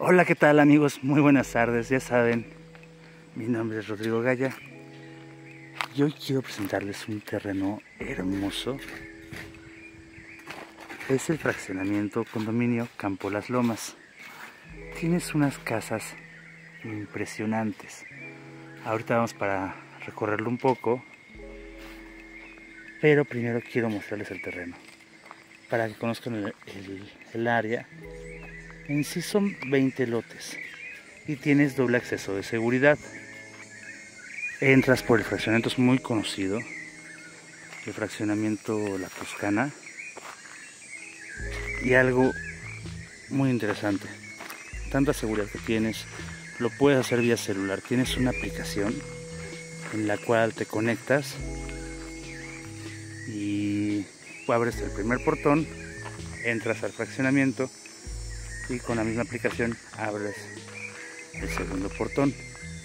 Hola, ¿qué tal amigos? Muy buenas tardes, ya saben, mi nombre es Rodrigo Gaya y hoy quiero presentarles un terreno hermoso. Es el fraccionamiento condominio Campo Las Lomas. Tienes unas casas impresionantes. Ahorita vamos para recorrerlo un poco, pero primero quiero mostrarles el terreno para que conozcan el, el, el área en sí son 20 lotes y tienes doble acceso de seguridad. Entras por el fraccionamiento, es muy conocido, el fraccionamiento La Toscana. Y algo muy interesante, tanta seguridad que tienes, lo puedes hacer vía celular. Tienes una aplicación en la cual te conectas y abres el primer portón, entras al fraccionamiento y con la misma aplicación abres el segundo portón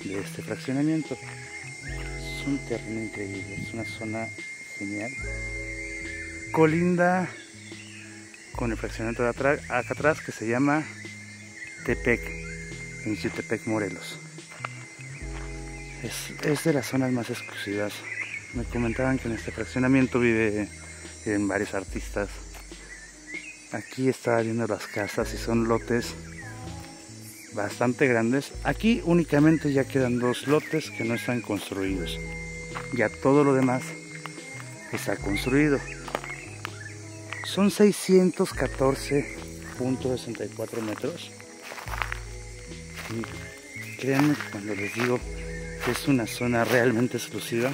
de este fraccionamiento. Es un terreno increíble, es una zona genial. Colinda con el fraccionamiento de atrás, acá atrás que se llama Tepec, en Chutepec, Morelos. Es, es, de las zonas más exclusivas. Me comentaban que en este fraccionamiento vive, viven varios artistas Aquí estaba viendo las casas y son lotes bastante grandes. Aquí únicamente ya quedan dos lotes que no están construidos. Ya todo lo demás está construido. Son 614.64 metros. Y créanme cuando les digo que es una zona realmente exclusiva,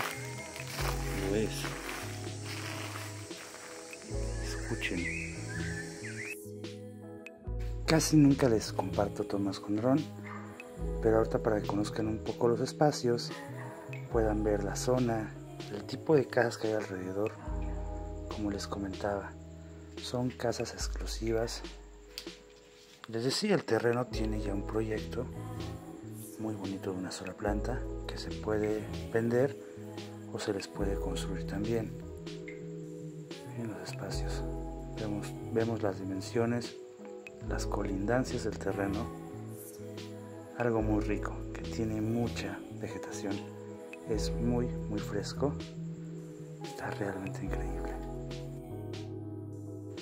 Casi nunca les comparto tomas con dron, pero ahorita para que conozcan un poco los espacios, puedan ver la zona, el tipo de casas que hay alrededor, como les comentaba, son casas exclusivas. Les decía, el terreno tiene ya un proyecto muy bonito de una sola planta que se puede vender o se les puede construir también en los espacios. Vemos, vemos las dimensiones las colindancias del terreno, algo muy rico, que tiene mucha vegetación, es muy, muy fresco, está realmente increíble.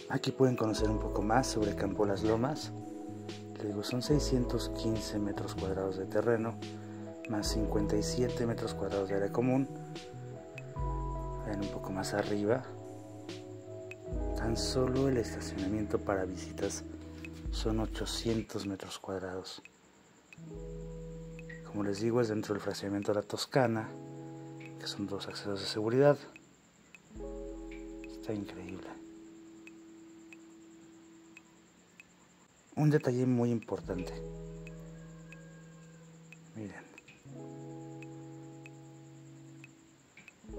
Aquí pueden conocer un poco más sobre Campo Las Lomas. Les digo, son 615 metros cuadrados de terreno, más 57 metros cuadrados de área común. Ven un poco más arriba. Tan solo el estacionamiento para visitas son 800 metros cuadrados. Como les digo, es dentro del fraccionamiento de la Toscana, que son dos accesos de seguridad. Está increíble. Un detalle muy importante. Miren.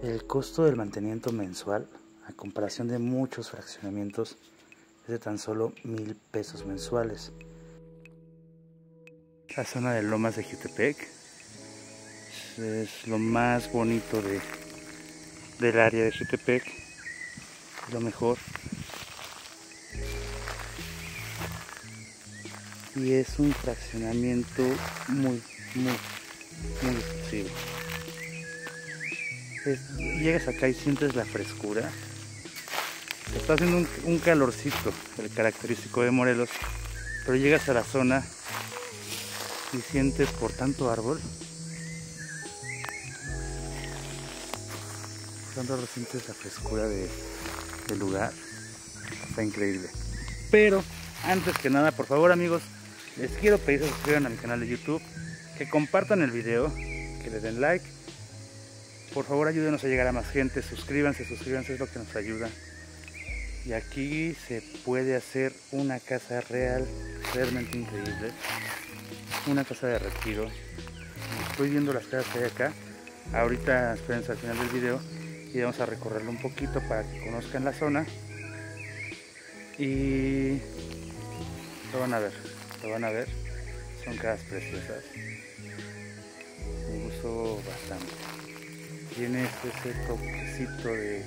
El costo del mantenimiento mensual, a comparación de muchos fraccionamientos, de tan solo mil pesos mensuales. La zona de Lomas de Jutepec es lo más bonito de, del área de Jutepec, lo mejor. Y es un fraccionamiento muy, muy, muy exclusivo. llegas acá y sientes la frescura Está haciendo un, calorcito, el característico de Morelos, pero llegas a la zona y sientes por tanto árbol, tanto árbol sientes la frescura de, del lugar, está increíble. Pero antes que nada, por favor amigos, les quiero pedir que se suscriban a mi canal de YouTube, que compartan el video, que le den like. Por favor ayúdenos a llegar a más gente, suscríbanse, suscríbanse, es lo que nos ayuda y aquí se puede hacer una casa real realmente increíble. Una casa de retiro. Estoy viendo las casas que hay acá. Ahorita espérense al final del video y vamos a recorrerlo un poquito para que conozcan la zona. Y lo van a ver lo van a ver. Son casas preciosas. Me gustó bastante. Tiene ese toquecito de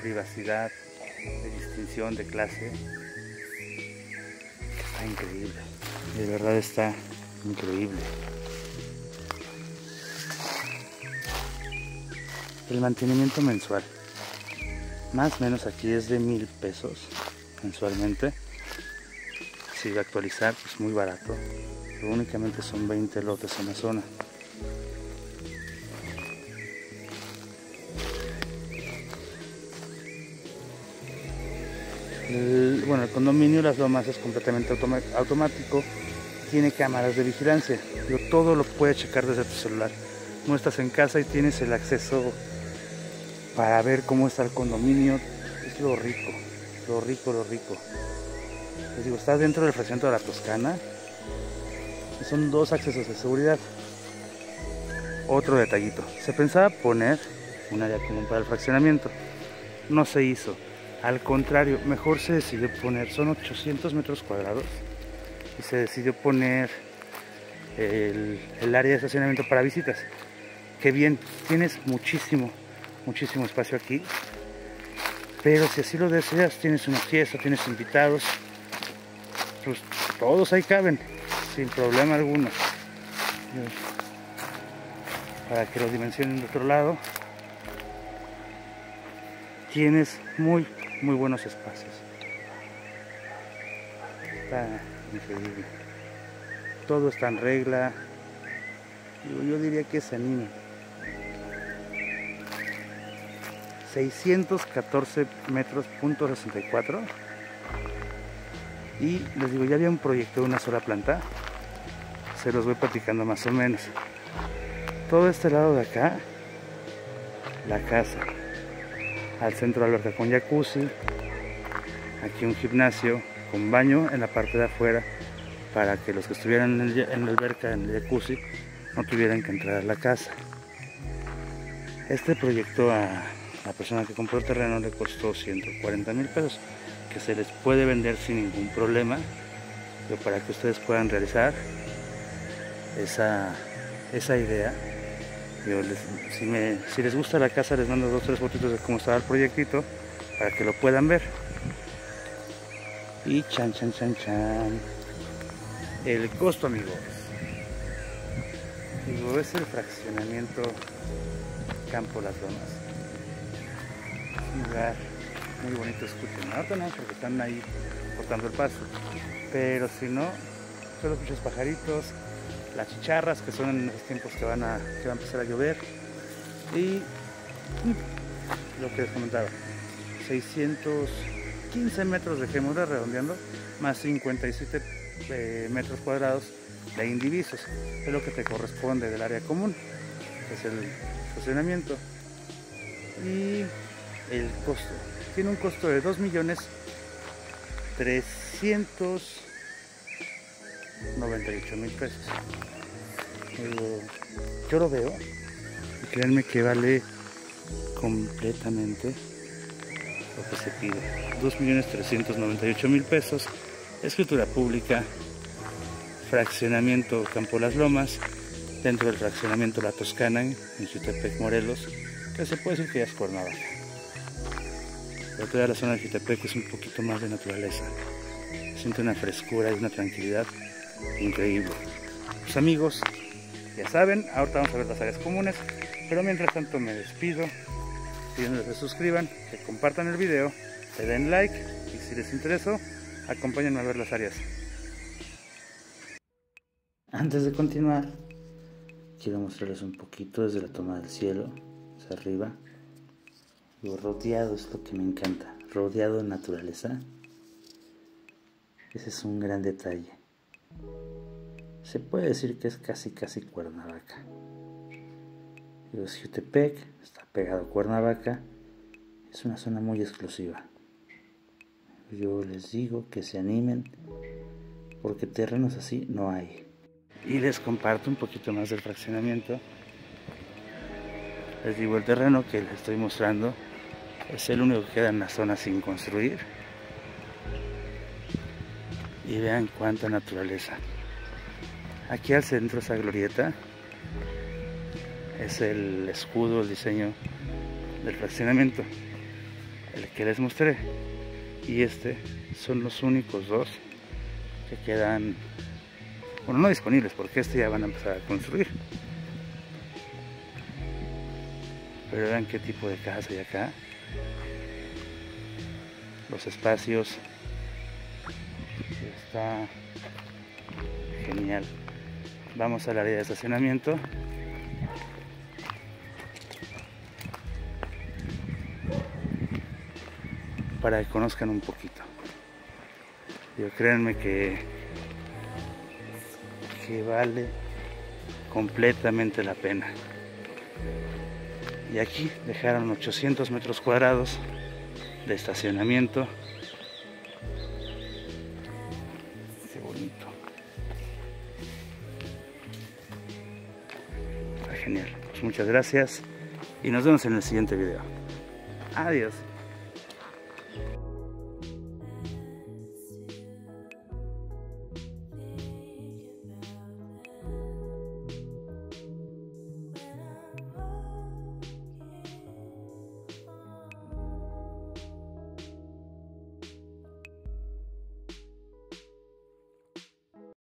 privacidad de distinción de clase. Está increíble. De verdad está increíble. El mantenimiento mensual. Más o menos aquí es de mil pesos mensualmente. Si va a actualizar, pues muy barato. Pero únicamente son 20 lotes en la zona. Bueno, el condominio Las Lomas es completamente automático, tiene cámaras de vigilancia, todo lo puedes checar desde tu celular. No estás en casa y tienes el acceso para ver cómo está el condominio. Es lo rico, lo rico, lo rico. Les digo, estás dentro del fraccionamiento de la Toscana y son dos accesos de seguridad. Otro detallito, se pensaba poner un área común para el fraccionamiento, no se hizo al contrario, mejor se decidió poner, son 800 metros cuadrados, y se decidió poner el, área de estacionamiento para visitas. Que bien, tienes muchísimo, muchísimo espacio aquí. Pero si así lo deseas, tienes una fiesta, tienes invitados, pues todos ahí caben, sin problema alguno. Para que lo dimensionen de otro lado, tienes muy, muy buenos espacios. Está increíble. Todo está en regla. Yo, diría que se anime. 614 metros, punto 64. Y les digo, ya había un proyecto de una sola planta. Se los voy platicando más o menos. Todo este lado de acá, la casa al centro de alberca con jacuzzi, aquí un gimnasio con baño en la parte de afuera para que los que estuvieran en, la alberca, en el jacuzzi, no tuvieran que entrar a la casa. Este proyecto a la persona que compró el terreno le costó 140 mil pesos, que se les puede vender sin ningún problema, pero para que ustedes puedan realizar esa, esa idea si, les gusta la casa les mando dos o tres fotitos de cómo estaba el proyectito para que lo puedan ver. Y chan chan chan chan. El costo amigos. Digo, es el fraccionamiento Campo Las Lomas. Un lugar muy bonito, escuchen. Ahorita no, porque están ahí cortando el paso. Pero si no, solo muchos pajaritos, las chicharras que son en esos tiempos que van a, que va a empezar a llover. Y lo que les comentaba 615 metros de gemura redondeando más 57 eh, metros cuadrados de indivisos es lo que te corresponde del área común que es el estacionamiento. Y el costo tiene un costo de 2 millones 398 mil pesos yo lo veo y créanme que vale completamente lo que se pide. 2.398.000 pesos, escritura pública, fraccionamiento Campo Las Lomas, dentro del fraccionamiento La Toscana en Jutepec, Morelos, que se puede decir que ya es Cuernavaca. Pero toda la zona de Jutepec es un poquito más de naturaleza. Siente una frescura y una tranquilidad increíble. Pues amigos, ya saben, ahorita vamos a ver las áreas comunes, pero mientras tanto me despido, pidiéndoles que se suscriban, que compartan el video, le den like y si les interesó, acompáñenme a ver las áreas. Antes de continuar, quiero mostrarles un poquito desde la toma del cielo, hacia arriba. Lo rodeado es lo que me encanta, rodeado de naturaleza. Ese es un gran detalle se puede decir que es casi casi Cuernavaca. Jutepec está pegado a Cuernavaca, es una zona muy exclusiva. Yo les digo que se animen porque terrenos así no hay. Y les comparto un poquito más del fraccionamiento. Les digo, el terreno que les estoy mostrando es el único que queda en la zona sin construir. Y vean cuánta naturaleza. Aquí al centro esa glorieta es el escudo, el diseño del fraccionamiento, el que les mostré. Y este son los únicos dos que quedan Bueno, no disponibles porque este ya van a empezar a construir. Pero vean qué tipo de casa hay acá. Los espacios. Está genial. Vamos al área de estacionamiento. Para que conozcan un poquito. Yo créanme que, que vale completamente la pena. Y aquí dejaron 800 metros cuadrados de estacionamiento. Pues muchas gracias y nos vemos en el siguiente video. Adiós.